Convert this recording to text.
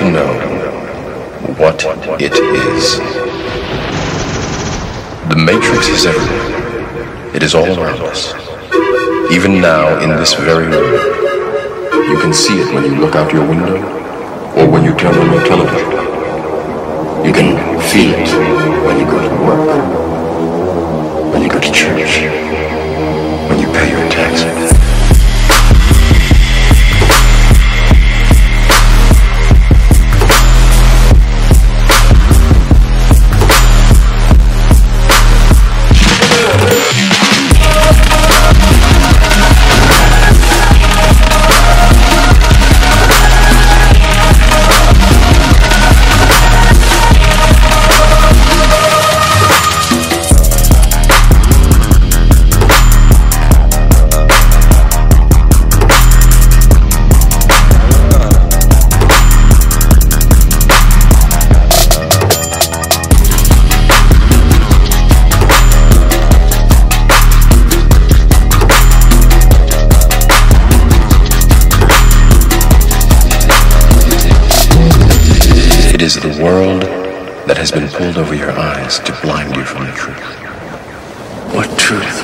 to know what it is? The Matrix is everywhere. It is all around us. Even now, in this very room. You can see it when you look out your window or when you turn on your television. You can feel it is the world that has been pulled over your eyes to blind you from the truth. What truth?